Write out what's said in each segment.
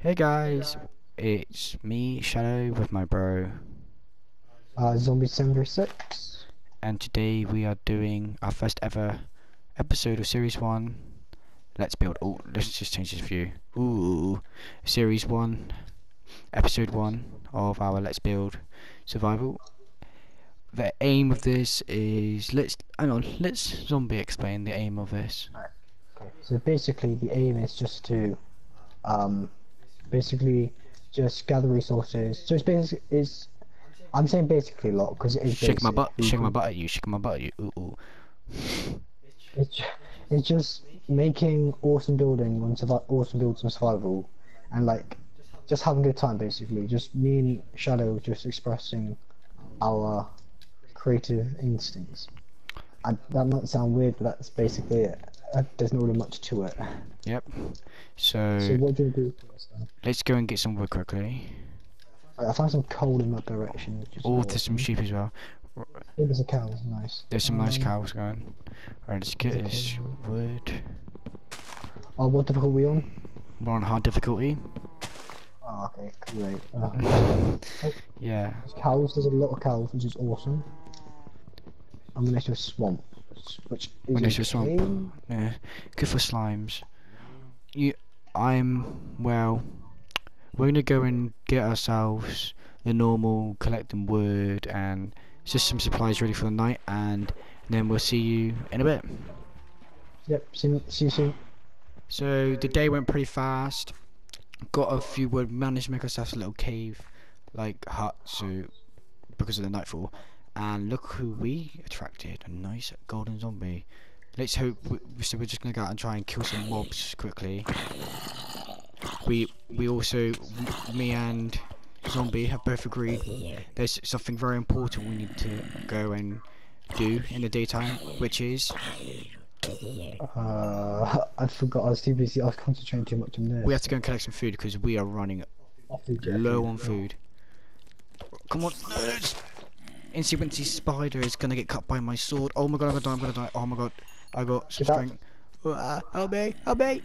Hey guys, it's me, Shadow, with my bro, Uh, Zombie 736. and today we are doing our first ever episode of Series 1. Let's build. Oh, let's just change this view. Ooh, Series 1, Episode 1 of our Let's Build Survival. The aim of this is. Let's. Hang on, let's zombie explain the aim of this. Okay. So basically, the aim is just to, um, basically, just gather resources. So it's basically is. I'm saying basically a lot because it is. Shake my butt, shake my butt at you, shake my butt at you. Ooh, ooh. It's it's just making awesome building on awesome builds on survival, and like just having a good time basically. Just me and Shadow just expressing our creative instincts. And that might sound weird, but that's basically it. Uh, there's not really much to it. Yep. So So what do you do first? let's go and get some wood quickly. I found some coal in that direction. Oh, there's some sheep as well. There's a cow. Nice. There's some nice Um, cows going. Alright, let's get this wood. Oh, what difficulty are we on? We're on hard difficulty. Oh, okay, great. Uh, Yeah. there's cows. There's a lot of cows, which is awesome. I'm gonna to a swamp, which is We're a okay. swamp. Yeah. Good for slimes. You, I'm well. We're gonna go and get ourselves the normal collecting wood and just some supplies ready for the night, and then we'll see you in a bit. Yep. See, see you soon. So the day went pretty fast. Got a few wood, managed to make ourselves a little cave, like hut, so because of the nightfall. And look who we attracted, a nice golden zombie. Let's hope. We, so we're just gonna go out and try and kill some mobs quickly. We we also me and zombie have both agreed there's something very important we need to go and do in the daytime, which is Uh, I forgot. I was too busy. I was concentrating too much on this. we have to go and collect some food because we are running Off the jet. low on food. Come on, no, Wincy Spider is gonna get cut by my sword. Oh my god, I'm gonna die, I'm gonna die. Oh my god, I got some strength. Uh, help me, help me.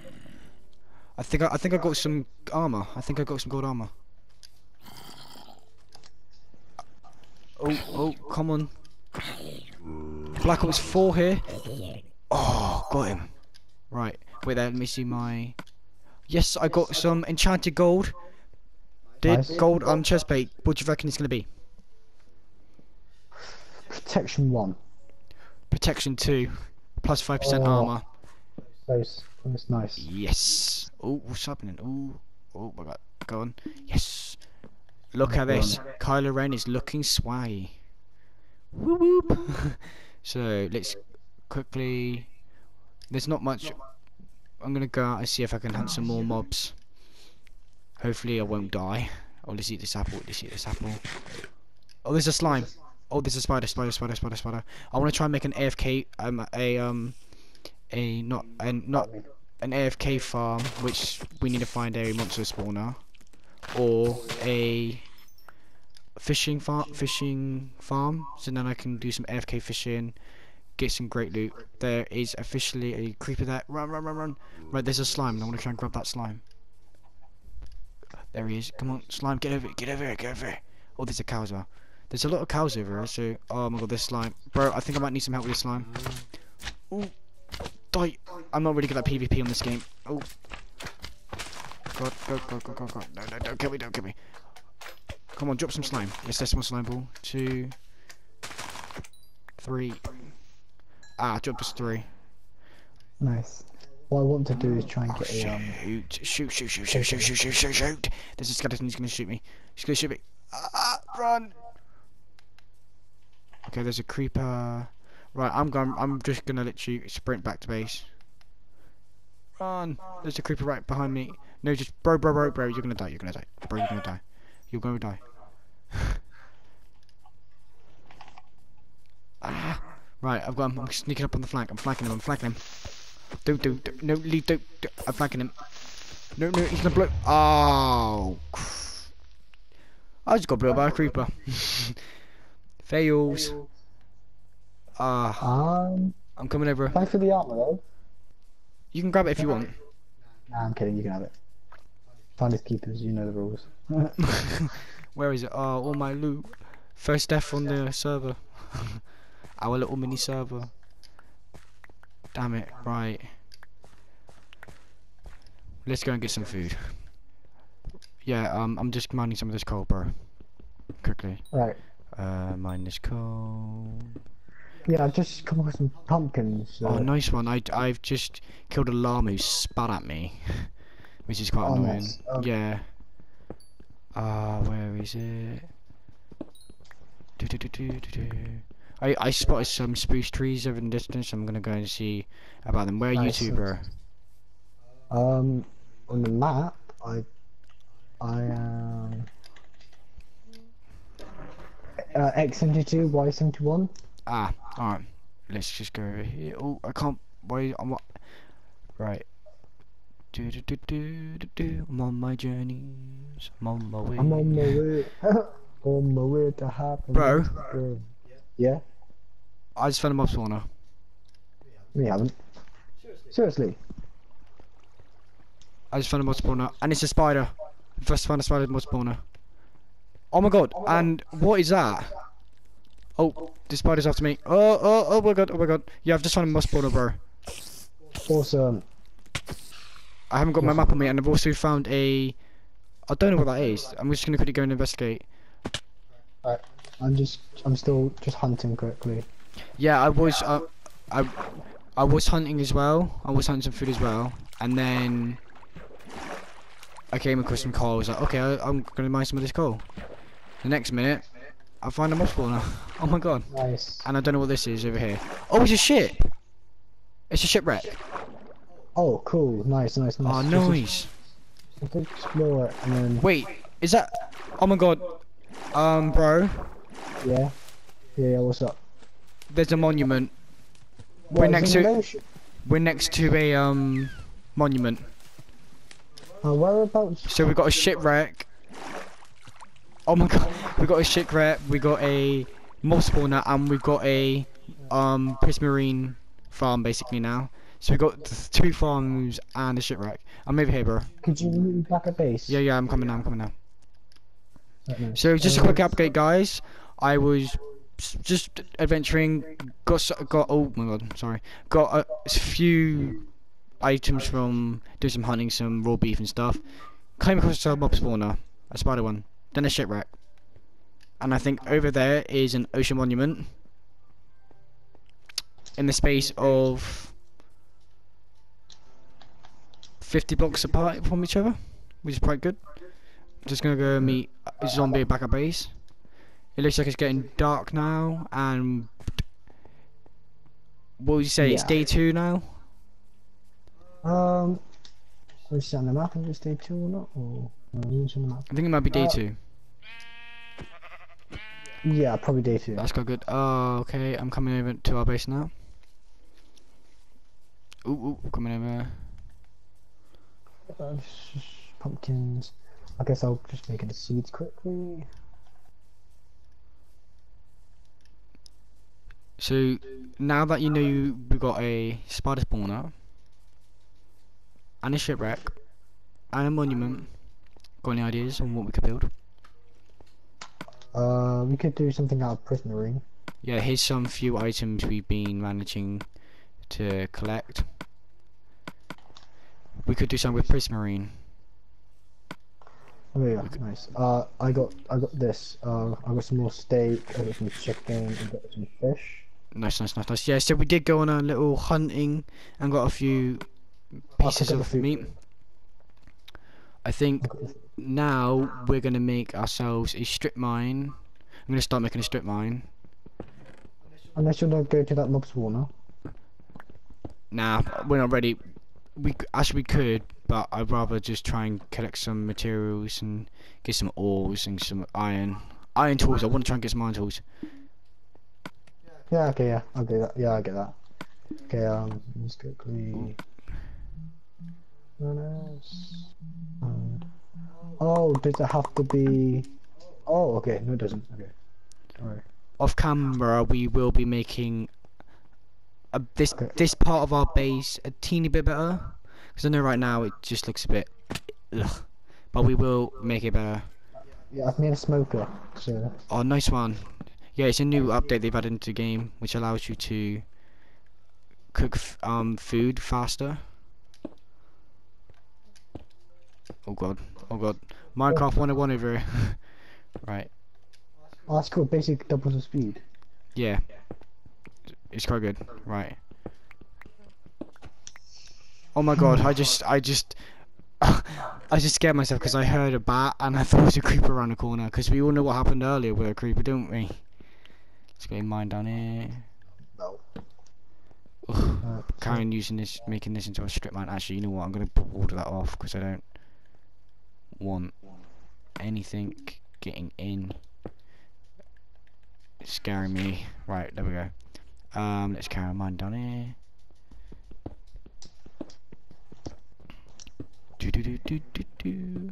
I think I, I think I got some armor. I think I got some gold armor. Oh, oh, come on. Black Ops 4 here. Oh, got him. Right, wait there, let me see my... Yes, I got some enchanted gold. Did Nice. gold um chest plate. What do you reckon it's gonna be? Protection one. Protection two, plus five percent Oh. armor. Close. That's nice. Yes. Oh, what's happening? Oh, oh my god. Go on. Yes. Look at this. Kylo Ren is looking swaggy. Whoop whoop. so let's quickly. There's not much. I'm gonna go out and see if I can hunt some more mobs. Hopefully I won't die. Oh, let's eat this apple. Let's eat this apple. Oh, there's a slime. Oh, there's a spider, spider, spider, spider, spider. I want to try and make an AFK, um, a um, a not, a not an AFK farm, which we need to find a monster spawner, or a fishing farm, fishing farm. So then I can do some AFK fishing, get some great loot. There is officially a creeper there. Run, run, run, run! Right, there's a slime. and I want to try and grab that slime. There he is. Come on, slime, get over it, get over it, get over it. Oh, there's a cow as well. There's a lot of cows over here, so oh my god, this slime, bro. I think I might need some help with this slime. Oh, die! I'm not really good at PvP on this game. Oh, god, go, go, go, go, go! No, no, don't kill me, don't kill me. Come on, drop some slime. Let's test one slime ball. Two, three. Ah, drop us three. Nice. What I want to do is try and Oh, get a um. shoot, shoot, shoot, shoot, shoot, shoot, shoot, shoot, shoot, shoot. There's a skeleton. He's gonna shoot me. He's gonna shoot me. Ah, run! Okay, there's a creeper. Right, I'm going. I'm just gonna literally sprint back to base. Run! There's a creeper right behind me. No, just bro, bro, bro, bro. You're gonna die. You're gonna die. Bro, you're gonna die. You're gonna die. ah! Right, I've got. Him. I'm sneaking up on the flank. I'm flanking him. I'm flanking him. Don't, don't, don't no, leave, don't, don't. I'm flanking him. No, no, he's gonna blow. Oh! I just got blown by a creeper. Fails. Ah, Um. I'm coming over. Thanks for the armor though. You can grab it if you want. Nah, I'm kidding. You can have it. Find his keepers, you know the rules. Where is it? Oh, all my loot. First death on the server. Our little mini server. Damn it, right. Let's go and get some food. Yeah, um, I'm just mining some of this coal, bro. Quickly. Right. Uh, mine this coal. Yeah, I've just come across some pumpkins. Oh, uh, nice one. I, I've just killed a llama who spat at me. Which is quite Oh, annoying. nice. Um, Yeah. Ah, where is it? Do, do, do, do, do, do. I, I spotted some spruce trees over in the distance. I'm gonna go and see about them. Where are you Nice, two, bro? Um, on the map, I, I am. Uh, X72, Y71. Ah, alright. Let's just go over here. Oh, I can't. Wait, I'm. what- Right. Do, do, do, do, do, do. I'm on my journeys. I'm on my way. I'm on my way. on my way to happen. Bro. Yeah? I just found a mob spawner. We haven't. Seriously? I just found a mob spawner, and it's a spider. First found a spider mob spawner. Oh my god! And what is that? Oh, the spider's after me. Oh, oh, oh my god! Oh my god! Yeah, I've just found a mob spawner, bro. Awesome. I haven't got my map on me, and I've also found a. I don't know what that is. I'm just gonna quickly go and investigate. I'm just, I'm still just hunting quickly. Yeah, I was. Uh, I, I was hunting as well. I was hunting some food as well, and then I came across some coal. I was like, okay, I, I'm gonna mine some of this coal. The next minute, I find a spawner. Oh my god! Nice. And I don't know what this is over here. Oh, it's a ship. It's a shipwreck. Oh, cool. Nice, nice, nice. Oh, nice. Explore it and then, Wait, is that? Oh my god. Um, bro, yeah. Yeah, yeah, what's up? there's a monument. What, We're next to-? We're next to a um monument. Uh, whereabouts? So we've got a shipwreck. Oh my god, we got a shipwreck. We got a mob spawner, and we've got a um prismarine farm basically now. So we got two farms and a shipwreck. I'm over here, bro. Could you me back at base? Yeah, yeah, I'm coming now. I'm coming now. So just a Uh, quick update, guys. I was just adventuring. Got got oh my god, sorry. Got a few items from doing some hunting, some raw beef and stuff. Came across a mob spawner, a spider one, then a shipwreck, and I think over there is an ocean monument. In the space of fifty blocks apart from each other, which is quite good. I'm Just gonna go meet a zombie back at base. It looks like it's getting dark now, and what would you say? It's day two now. Um, on the map? Is it day two or not? Or it's on the map. I think it might be day Uh, two. Yeah, probably day two. That's quite good. Oh, okay. I'm coming over to our base now. Ooh, ooh, coming over. Uh, pumpkins. I guess I'll just make it the seeds quickly. So now that you know we've got a spider spawner and a shipwreck and a monument, got any ideas on what we could build? Uh, we could do something out of prismarine. Yeah, here's some few items we've been managing to collect. We could do something with prismarine. Oh yeah, nice. Uh, I got I got this. Uh, I got some more steak. I got some chicken. I got some fish. Nice, nice, nice, nice. Yeah, so we did go on a little hunting and got a few pieces cook up the of meat. I think I now we're gonna make ourselves a strip mine. I'm gonna start making a strip mine. Unless you to go to that mob spawner. Nah, we're not ready. We actually we could, but I'd rather just try and collect some materials and get some ores and some iron. Iron tools. I want to try and get some iron tools. Yeah. Okay. Yeah. I'll do that. Yeah. I get that. Okay. Um. Just quickly. Bananas. And- Oh, does it have to be? Oh, okay. No, it doesn't. Okay. Alright. Off camera, we will be making a, this Okay. this part of our base a teeny bit better. Because I know right now it just looks a bit. Ugh. but we will make it better. Yeah, I've made a smoker. So Oh, nice one. Yeah, it's a new update they've added into the game, which allows you to cook f um food faster. Oh god, oh god, Minecraft 101 over here. right, oh, that's cool. Basic doubles the speed. yeah, it's quite good. Right. Oh my god, I just, I just, I just scared myself because I heard a bat and I thought it was a creeper around the corner. Because we all know what happened earlier with a creeper, don't we? Let's get mine down here. No. Ugh. Uh, Karen using this, making this into a strip mine. Actually, you know what? I'm gonna order that off because I don't want anything getting in. It's scaring me. Right, there we go. Um, let's carry mine down here. Do do do do do do.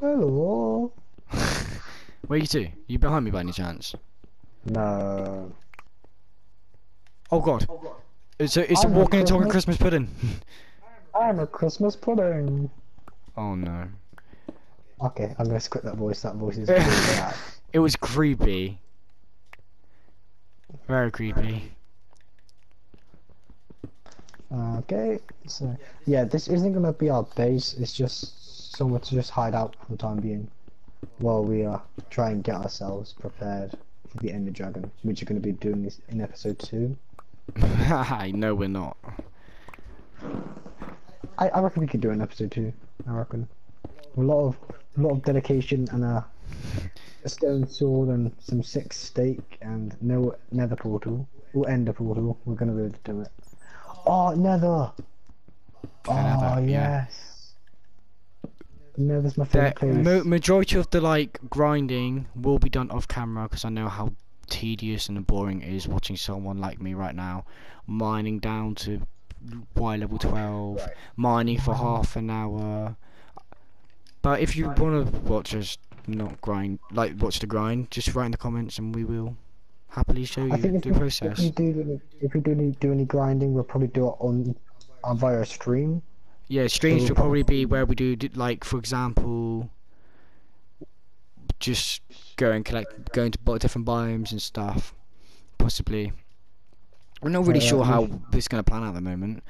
Hello. Where you to? You behind me by any chance? No. Oh god. Oh god. It's a it's a I'm a walking and talking Christmas- Christmas pudding. I'm a Christmas pudding. oh no. Okay, I'm gonna skip that voice. That voice is really bad. It was creepy. Very creepy. Okay, so yeah, this isn't gonna be our base. It's just somewhere to just hide out for the time being, while we uh try and get ourselves prepared for the Ender Dragon, which are gonna be doing this in episode two. no, we're not. I, I reckon we could do an episode two. I reckon a lot of a lot of dedication and a, a stone sword and some sick steak and no nether portal or ender portal. We're gonna be able to do it. Oh, nether! Oh Nether, yeah. yes. Nether's my The favorite place. majority of the like grinding will be done off camera because I know how tedious and boring it is watching someone like me right now mining down to Y level 12, mining for half an hour. But if you want to watch us not grind, like watch the grind, just write in the comments and we will happily show you I think if the we, process. if we do any- if we do any, do any grinding, we'll probably do it on on via stream. Yeah, streams will probably be where we do like, for example, just go and collect, going to different biomes and stuff, possibly. I'm not really Uh, sure how this is gonna plan out at the moment.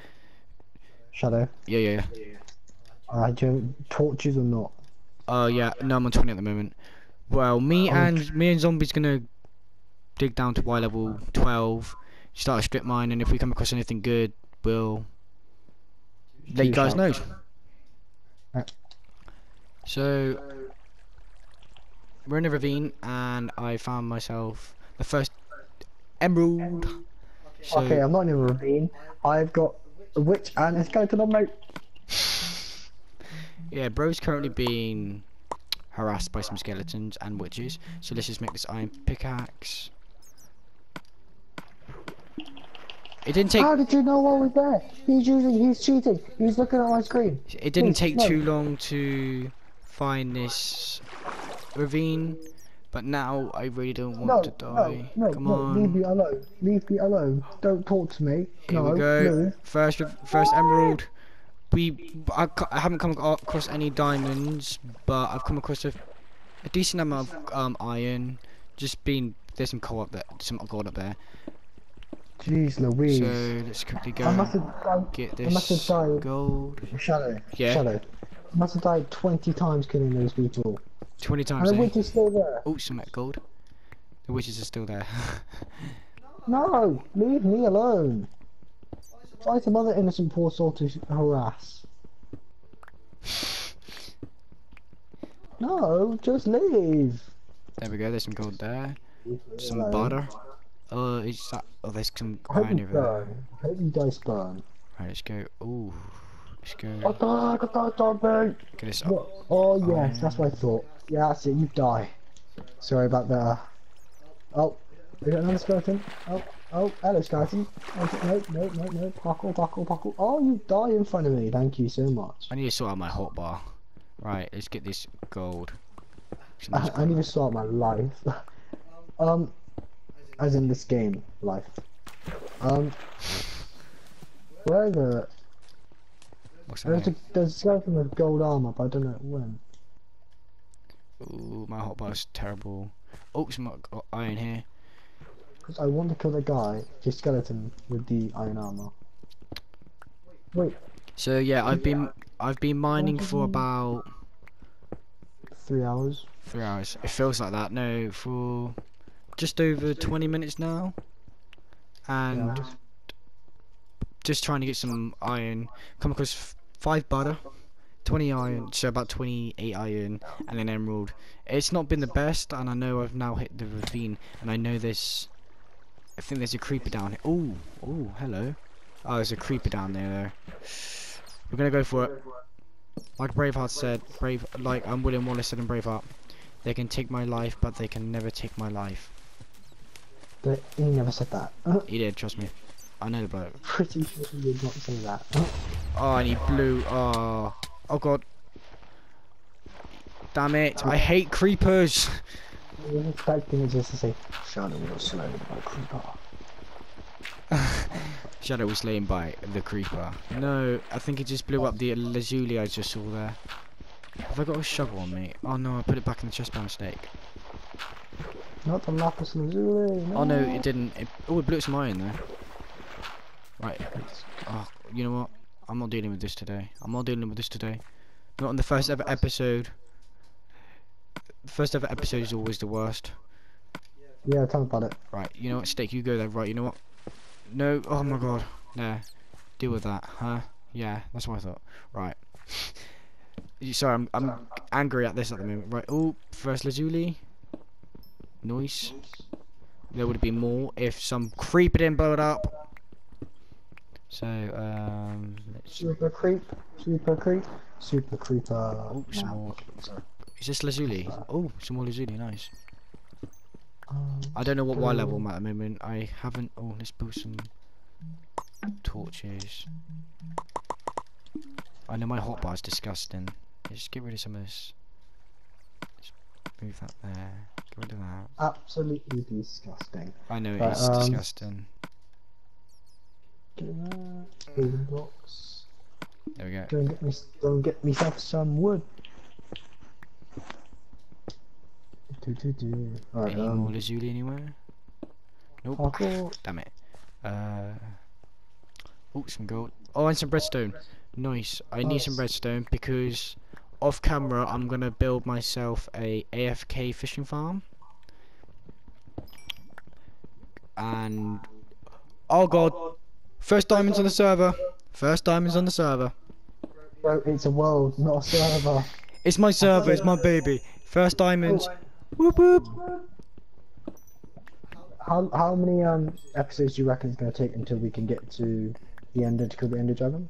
Shadow. Yeah, yeah, yeah. Alright, do you torches or not? Oh yeah, no, I'm on 20 at the moment. Well, me Oh, and me and Zombie's gonna dig down to Y level 12, start a strip mine, and if we come across anything good, we'll let you guys know. Right. So we're in a ravine, and I found myself the first emerald. So okay, I'm not in a ravine. I've got a witch and a skeleton on my. yeah, bro's currently being harassed by some skeletons and witches. So let's just make this iron pickaxe. It didn't take How did you know I was there? He's using. He's cheating. He's looking at my screen. It didn't Wait, take no. too long to find this ravine, but now I really don't want No, to die. no, Come no. on. Leave me alone. Leave me alone. Don't talk to me. Here no, we go. no. First, first emerald. We, I, I haven't come across any diamonds, but I've come across a, a decent amount of um, iron. Just been there's some coal up there, some gold up there. Jeez Louise. So let's quickly go. I must have died. get this I must have died. gold. Shadow. Yeah. Shadow. I must have died 20 times killing those people. Twenty times. And the eh? witch is still there. Oh, some gold. The witches are still there. No, leave me alone. Find some other innocent poor soul to harass. No, just leave. there we go. There's some gold there. Some Alone. butter. Oh, is that? Oh, there's some iron you over there. I hope you die burn. Right, let's go. Ooh, let's I go. died, I died, zombie. Get this up. Oh yes, that's what I thought. Yeah, that's it, you die. Sorry about that. Oh, we got another skeleton. Oh, oh, hello skeleton. Oh, no, no, no, no, parkour, parkour, parkour. Oh, you die in front of me, thank you so much. I need to sort out my hotbar. Right, let's get this gold. I, I need to start my life. um, as in this game, life. Um, Where it? What's that? There's a, there's a skeleton with gold armor, but I don't know when. Ooh, my hotbar's terrible. Oh, some uh, iron here. Because I want to kill the guy, the skeleton with the iron armor. Wait, So yeah, I've been I've been mining for about three hours. three hours. It feels like that. No, for just over 20 minutes now, and Yeah. just trying to get some iron. Come across f- five butter, 20 iron, so about 28 iron, and an emerald. It's not been the best, and I know I've now hit the ravine, and I know there's. I think there's a creeper down here. Oh, oh, hello. Oh, there's a creeper down there. We're gonna go for it. Like Braveheart said, brave like I'm William Wallace said in Braveheart, they can take my life, but they can never take my life. But he never said that. He did, trust me. I know the bloke. pretty sure he did not say that. Oh, and he blew. Oh, oh god. Damn it! I hate creepers. I was expecting it just to say, Shadow was slain by creeper. Shadow was slain by the creeper. No, I think it just blew up the lazuli I just saw there. Have I got a shovel on me? Oh no, I put it back in the chest by mistake. Not the lapis lazuli. Oh, no. Oh no, it didn't. It, oh, it blew some iron there. Right. Oh, you know what? I'm not dealing with this today. I'm not dealing with this today. Not on the first ever episode. The first ever episode is always the worst. Yeah, tell me about it. Right, you know what, Steak, you go there. Right, you know what? No, oh my god. There. Deal with that, huh? Yeah, that's what I thought. Right. Sorry, I'm, I'm angry at this at the moment. Right, oh, first Lazuli. Noise. There would have been more if some creeper didn't blow it up. So, um, let's... Super creep, super creep, super creeper. Oh, some more. Is this Lazuli? Oh, some more Lazuli, nice. Um, I don't know what Y level I'm at the moment. I haven't. Oh, let's build some torches. I know my hotbar's disgusting. Let's just get rid of some of this. Just move that there. Get rid of that. absolutely disgusting. I know But, it's um, disgusting. Get that. Building blocks. There we go. Go and get me, go and get myself some wood. Do, do, do. Alright, Any more um, lazuli anywhere? Nope. parkour. Damn it. Uh. Oh, some gold. Oh, and some redstone. Nice. I need some Nice. redstone because off camera I'm gonna build myself a AFK fishing farm. And oh god, first diamonds on the server. First diamonds on the server. Bro, it's a world, not a server. It's my server. It's my baby. First diamonds. Whoop whoop. How how many um episodes do you reckon it's gonna take until we can get to the ender to kill the ender dragon?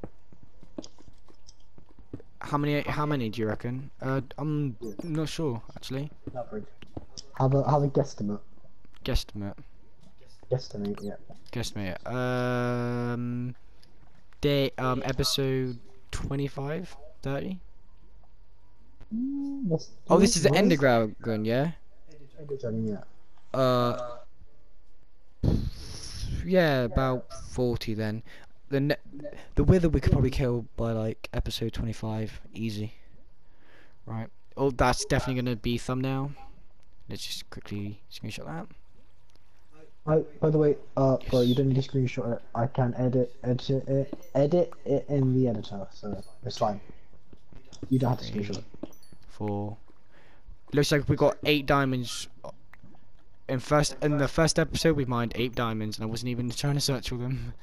How many? How many do you reckon? Uh, I'm not sure actually. Average. Have a have a guesstimate. Guesstimate. Guesstimate, yeah. Guesstimate. Um, day um episode 25, 30. Mm, Oh, this is the nice. Ender Dragon, yeah. Ender dragon, yeah. Uh, yeah, about 40 then. The the wither we could probably kill by like episode 25, easy. Right. Oh, that's definitely gonna be thumbnail. Let's just quickly screenshot that. I, by the way, uh, bro, you Yes. don't need to screenshot it. I can edit, edit it, edit it in the editor, so it's fine. You don't have to screenshot it. Four. Looks like we got eight diamonds. In first, in the first episode, we mined eight diamonds, and I wasn't even trying to search for them.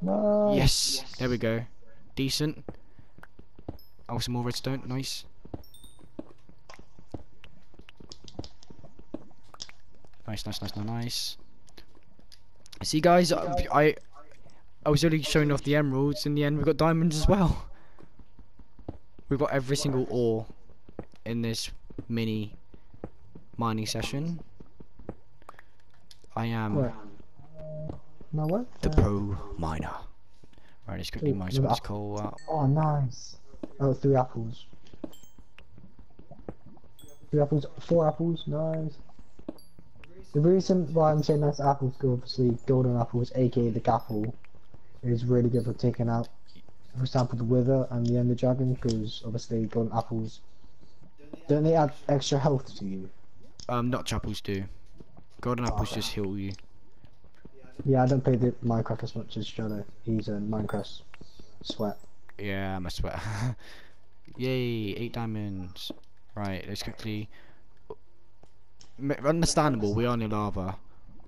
No. Yes, there we go. Decent. Oh, some more redstone. Nice. Nice, nice, nice, nice, nice. See, guys, I, I, I was only showing off the emeralds. In the end, we've got diamonds as well. We've got every single ore in this mini mining session. I am Where? No what? the Uh, pro miner. Right, let's quickly mine some coal up. Oh, nice. Oh, three apples. Three apples, four apples, nice. The reason why I'm saying that's apples, is obviously golden apples, aka the gapple, is really good for taking out, for example, the Wither and the Ender Dragon, because obviously golden apples. Don't they add extra health to you? Um, notch apples do. Golden apples just heal you. Yeah, I don't play the Minecraft as much as Shadow. He's a Minecraft sweat. Yeah, I'm a sweat. Yay, eight diamonds. Right, let's quickly. Understandable, we are near lava.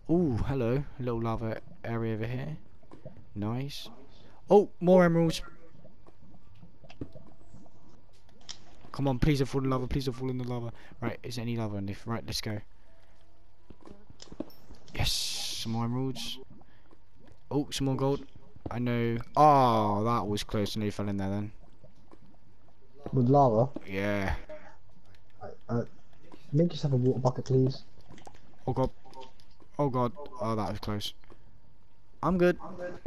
Oh, hello, a little lava area over here. Nice. Oh, more emeralds. Come on, please don't fall in the lava. Please don't fall in the lava. Right, is there any lava in this? Right, let's go. Yes, some more emeralds. Oh, some more gold. I know. Oh, that was close. I nearly fell in there then. With lava, Yeah. uh, make yourself a water bucket, please. Oh god. Oh god. Oh, that was close. I'm good.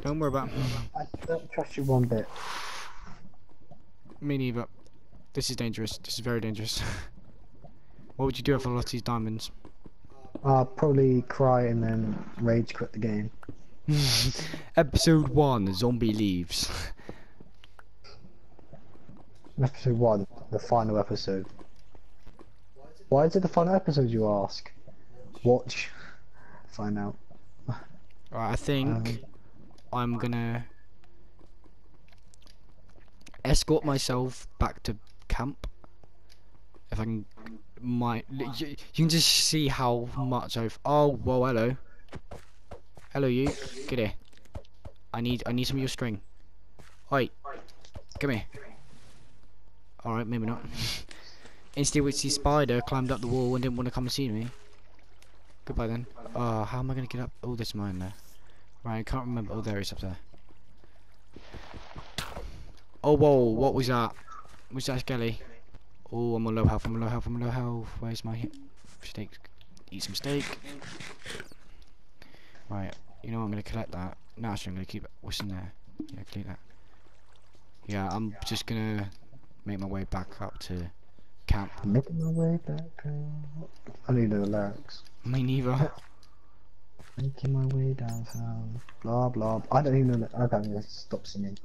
Don't worry about me. I don't trust you one bit. me neither. This is dangerous. This is very dangerous. what would you do if I lost these diamonds? Uh, probably cry and then rage quit the game. Episode 1 Zombie Leaves. Episode 1, the final episode. Why is it the final episode, you ask? Watch. Find out. Right, I think Um, I'm gonna escort myself back to camp. If I can, my you, you can just see how much I've. Oh, whoa, hello, hello, you. Get here. I need, I need some of your string. Oi, come here. All right, maybe not. Which the spider climbed up the wall and didn't want to come and see me. Goodbye then. Oh, how am I gonna get up? Oh, there's mine there. Right, I can't remember. Oh, there he is up there. Oh, whoa, what was that? Was that Skelly? Oh, I'm on low health, I'm on low health, I'm on low health. Where's my steak? Eat some steak. Right, you know what, I'm gonna collect that. No, actually, I'm gonna keep it. What's in there? Yeah, collect that. Yeah, I'm just gonna make my way back up to camp. Making my way back home. I need the lyrics. Me neither. Making my way downtown. Blah blah. I don't even know. I can't even stop singing.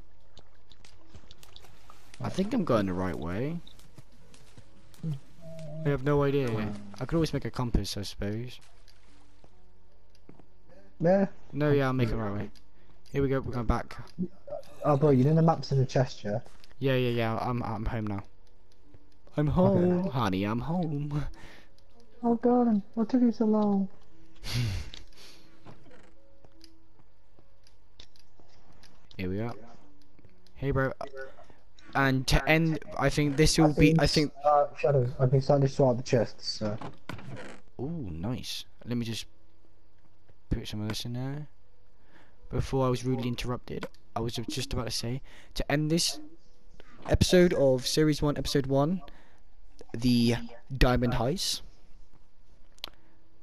I think I'm going the right way. I have no idea. I could always make a compass, I suppose. Yeah. No, yeah, I'll make it the right way. Here we go, we're going back. Oh, bro, you know the maps in the chest, yeah? Yeah, yeah, yeah, I'm, I'm home now. I'm home, honey, I'm home. Oh god, what took you so long? Here we are. Hey, bro. And to end, I think this will be, I think... Uh, Shadow, I've been starting to sort out the chests, so. Ooh, nice. Let me just put some of this in there. Before I was rudely interrupted, I was just about to say to end this episode of Series 1, Episode 1, the Diamond Heist.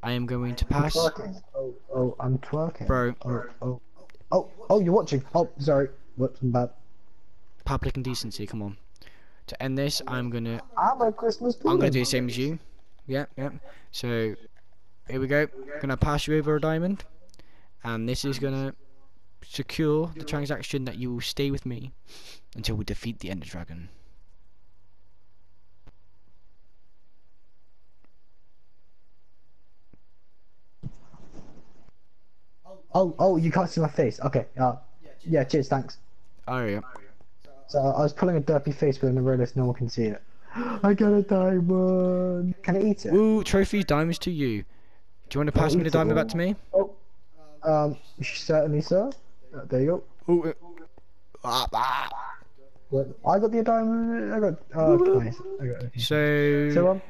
I am going to pass. Oh, oh, I'm twerking. Bro, Oh, oh. Oh, oh, you're watching. Oh, sorry. What's bad? public indecency, come on. To end this, I'm gonna I'm a Christmas I'm gonna do the same as you. Yeah, yeah. So here we go. Gonna pass you over a diamond, and this is gonna secure the transaction that you will stay with me until we defeat the Ender Dragon. Oh, oh, you can't see my face. Okay. Uh, yeah. Cheers. Thanks. Oh yeah. So I was pulling a derpy face, but then I realised no one can see it. I got a diamond. Can I eat it? Ooh, trophies, diamonds to you. Do you want to pass me the diamond back to me? Oh. Um. Certainly, sir. Uh, there you go. Ooh. uh, ah, ah. What? I got the diamond. I got. Oh, nice. I got it. So, So um,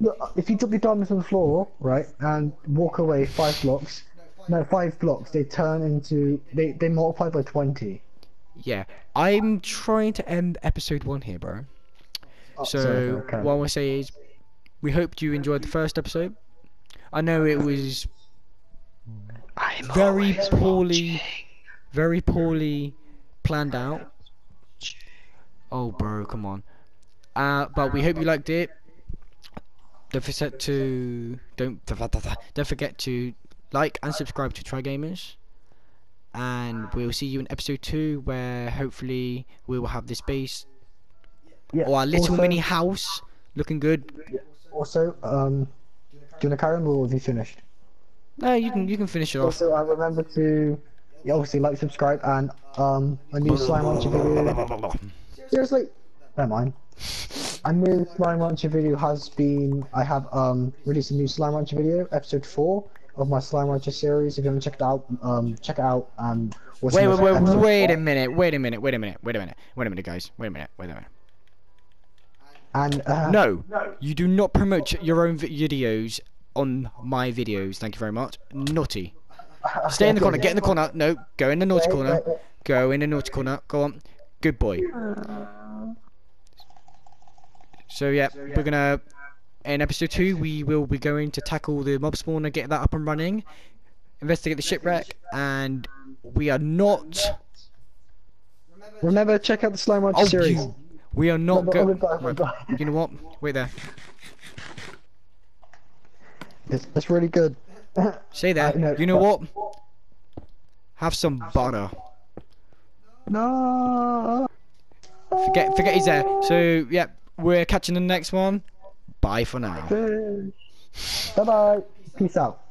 look, if you drop your diamonds on the floor, right, and walk away five blocks, no, five blocks, they turn into they they multiply by twenty. yeah, I'm trying to end episode one here, bro. Oh, So sorry, okay. what I want to say is, we hope you enjoyed the first episode. I know it was I'm very poorly, watching. very poorly planned out. Oh, bro, come on. Uh, but we hope you liked it. Don't forget to don't don't forget to like and subscribe to TRI.GAMERS. and we'll see you in episode two, where hopefully we will have this base Yeah. or our little also, mini house looking good. Also, um, do you want to carry on or have you finished? No, you can you can finish it off. Also, I remember to yeah, obviously like, subscribe, and um, a new Slime Rancher video. Seriously, never mind. A new Slime Rancher video has been. I have um released a new Slime Rancher video, episode four of my Slime Rancher series. If you haven't checked it out, um, check it out. And what's Wait, the wait, wait, episode wait a minute, wait a minute, wait a minute, wait a minute, wait a minute, guys, wait a minute, wait a minute. And uh, No, you do not promote your own videos on my videos. Thank you very much. Naughty. Stay in the corner. Get in the corner. No, go in the naughty Wait, corner. wait, wait. Go in the naughty corner. Go on. Good boy. So yeah, we're gonna in episode two we will be going to tackle the mob spawner, get that up and running, investigate the shipwreck, and we are not. Remember, check out the Slime Rancher Oh, series. you, we are not No, no, going. You know what? Wait there. It's, it's really good. Say that. No, you know but- what? Have some butter. no. Forget, forget he's there. So yeah, we're catching the next one. Bye for now. Bye bye. Peace out.